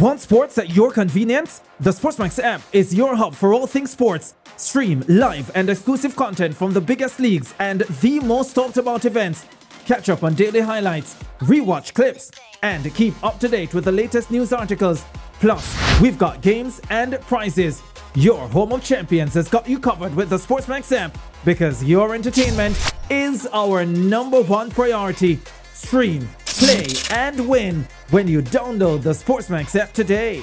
Want sports at your convenience? The Sportsmax app is your hub for all things sports. Stream live and exclusive content from the biggest leagues and the most talked about events. Catch up on daily highlights, rewatch clips, and keep up to date with the latest news articles. Plus, we've got games and prizes. Your home of champions has got you covered with the Sportsmax app because your entertainment is our number one priority. Stream, play, and win when you download the Sportsmax app today.